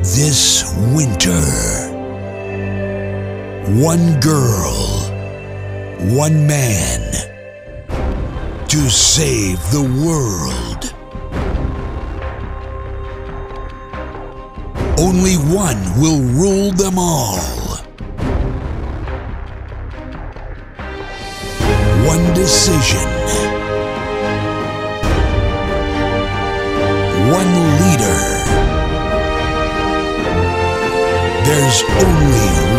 This winter, one girl, one man to save the world. Only one will rule them all. One decision. One leader. There's only.